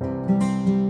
Música